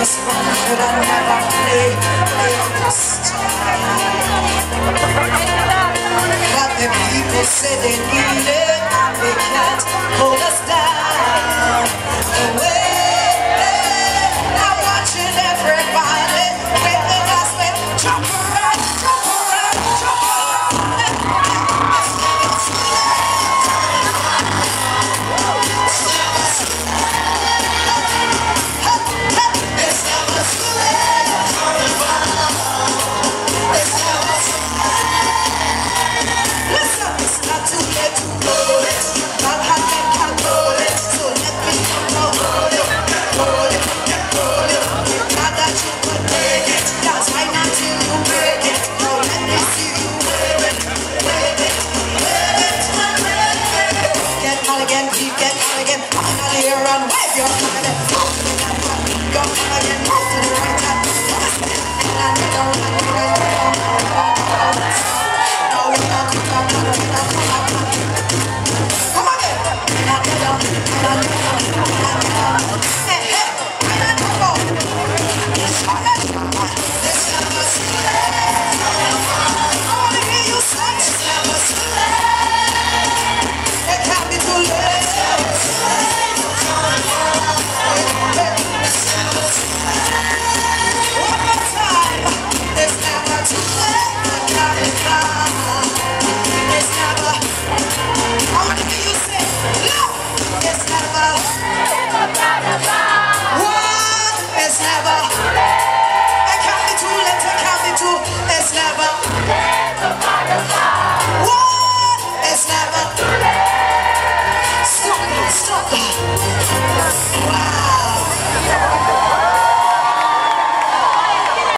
that I've ever played this time. But the people said they need again, keep getting again. Finally, run, wave your mind. Come on, never